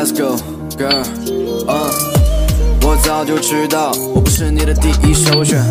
let's go girl uh 我早就知道我不是你的第一首选。